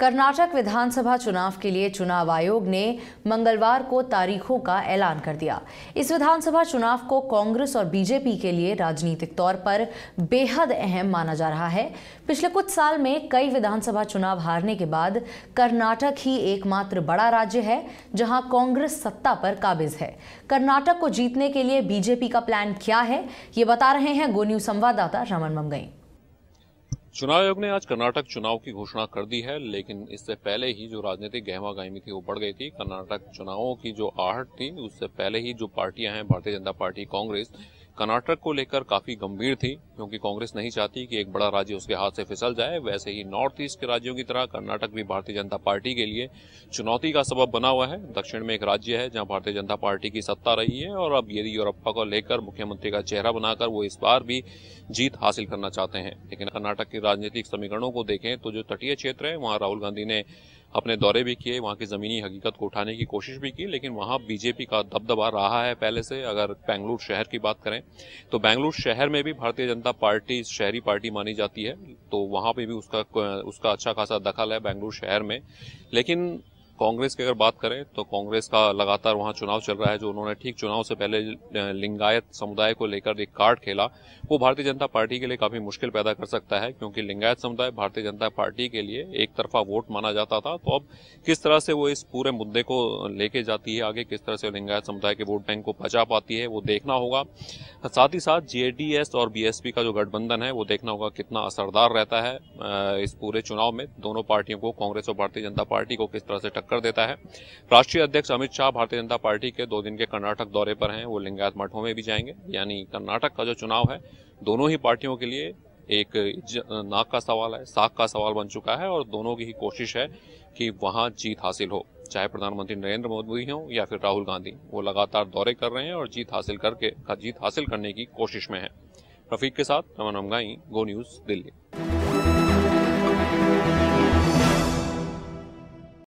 कर्नाटक विधानसभा चुनाव के लिए चुनाव आयोग ने मंगलवार को तारीखों का ऐलान कर दिया। इस विधानसभा चुनाव को कांग्रेस और बीजेपी के लिए राजनीतिक तौर पर बेहद अहम माना जा रहा है। पिछले कुछ साल में कई विधानसभा चुनाव हारने के बाद कर्नाटक ही एकमात्र बड़ा राज्य है, जहाँ कांग्रेस सत्ता पर काबिज है। कर्नाटक को जीतने के लिए बीजेपी का प्लान क्या है, ये बता रहे हैं गोन्यू संवाददाता रमन ममगई चुनाव आयोग ने आज कर्नाटक चुनाव की घोषणा कर दी है, लेकिन इससे पहले ही जो राजनीतिक गहमा गहमी थी वो बढ़ गई थी। कर्नाटक चुनावों की जो आहट थी, उससे पहले ही जो पार्टियाँ हैं, भारतीय जनता पार्टी, कांग्रेस कर्नाटक को लेकर काफ़ी गंभीर थी, क्योंकि कांग्रेस नहीं चाहती कि एक बड़ा राज्य उसके हाथ से फिसल जाए। वैसे ही नॉर्थ ईस्ट के राज्यों की तरह कर्नाटक भी भारतीय जनता पार्टी के लिए चुनौती का सबब बना हुआ है। दक्षिण में एक राज्य है जहाँ भारतीय जनता पार्टी की सत्ता रही है, और अब येदियुरप्पा को लेकर मुख्यमंत्री का चेहरा बनाकर वो इस बार भी जीत हासिल करना चाहते हैं। लेकिन कर्नाटक के राजनीतिक समीकरणों को देखें तो जो तटीय क्षेत्र है, वहाँ राहुल गांधी ने अपने दौरे भी किए, वहाँ की जमीनी हकीकत को उठाने की कोशिश भी की, लेकिन वहाँ बीजेपी का दबदबा रहा है पहले से। अगर बेंगलुरु शहर की बात करें तो बेंगलुरु शहर में भी भारतीय जनता पार्टी, शहरी पार्टी मानी जाती है तो वहाँ पर भी उसका उसका अच्छा खासा दखल है बेंगलुरु शहर में। लेकिन कांग्रेस की अगर बात करें तो कांग्रेस का लगातार वहाँ चुनाव चल रहा है, जो उन्होंने ठीक चुनाव से पहले लिंगायत समुदाय को लेकर एक कार्ड खेला। वो भारतीय जनता पार्टी के लिए काफ़ी मुश्किल पैदा कर सकता है, क्योंकि लिंगायत समुदाय भारतीय जनता पार्टी के लिए एक तरफा वोट माना जाता था। तो अब किस तरह से वो इस पूरे मुद्दे को लेके जाती है आगे, किस तरह से लिंगायत समुदाय के वोट बैंक को बचा पाती है, वो देखना होगा। साथ ही साथ जेडीएस और बीएसपी का जो गठबंधन है, वो देखना होगा कितना असरदार रहता है इस पूरे चुनाव में। दोनों पार्टियों को, कांग्रेस और भारतीय जनता पार्टी को किस तरह से टक्कर कर देता है। राष्ट्रीय अध्यक्ष अमित शाह भारतीय जनता पार्टी के दो दिन के कर्नाटक दौरे पर हैं। वो लिंगायत मठों में भी जाएँगे। यानी कर्नाटक का जो चुनाव है, दोनों ही पार्टियों के लिए एक नाक का सवाल है, साख का सवाल बन चुका है और दोनों की ही कोशिश है कि वहाँ जीत हासिल हो। चाहे प्रधानमंत्री नरेंद्र मोदी हो या फिर राहुल गांधी, वो लगातार दौरे कर रहे हैं और जीत हासिल करके जीत हासिल करने की कोशिश में है। रफीक के साथ रमन अमगाई, गो न्यूज़, दिल्ली।